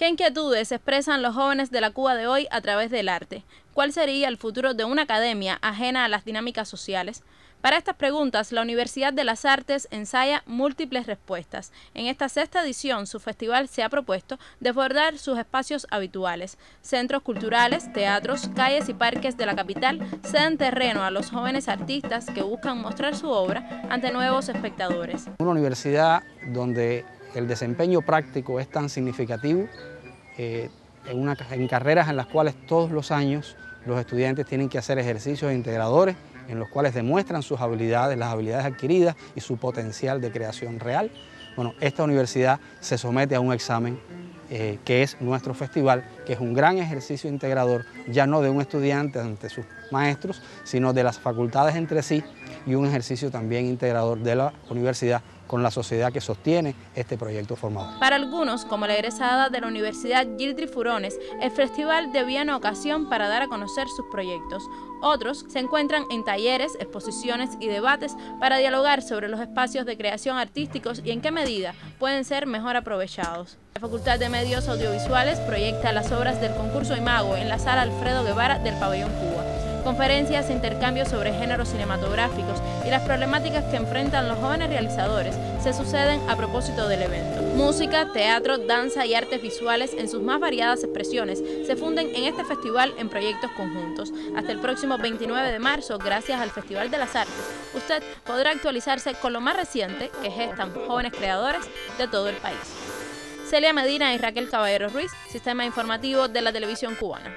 ¿Qué inquietudes expresan los jóvenes de la Cuba de hoy a través del arte? ¿Cuál sería el futuro de una academia ajena a las dinámicas sociales? Para estas preguntas, la Universidad de las Artes ensaya múltiples respuestas. En esta sexta edición, su festival se ha propuesto desbordar sus espacios habituales. Centros culturales, teatros, calles y parques de la capital ceden terreno a los jóvenes artistas que buscan mostrar su obra ante nuevos espectadores. Una universidad donde el desempeño práctico es tan significativo eh, en, carreras en las cuales todos los años los estudiantes tienen que hacer ejercicios integradores en los cuales demuestran sus habilidades, las habilidades adquiridas y su potencial de creación real. Bueno, esta universidad se somete a un examen eh, que es nuestro festival, que es un gran ejercicio integrador, ya no de un estudiante ante sus maestros, sino de las facultades entre sí y un ejercicio también integrador de la universidad con la sociedad que sostiene este proyecto formador. Para algunos, como la egresada de la Universidad Gildri Furones, el festival debía una ocasión para dar a conocer sus proyectos. Otros se encuentran en talleres, exposiciones y debates para dialogar sobre los espacios de creación artísticos y en qué medida pueden ser mejor aprovechados. La Facultad de Medios Audiovisuales proyecta las obras del concurso Imago en la sala Alfredo Guevara del Pabellón Cuba conferencias e intercambios sobre géneros cinematográficos y las problemáticas que enfrentan los jóvenes realizadores se suceden a propósito del evento. Música, teatro, danza y artes visuales en sus más variadas expresiones se funden en este festival en proyectos conjuntos. Hasta el próximo 29 de marzo, gracias al Festival de las Artes, usted podrá actualizarse con lo más reciente que gestan jóvenes creadores de todo el país. Celia Medina y Raquel Caballero Ruiz, Sistema Informativo de la Televisión Cubana.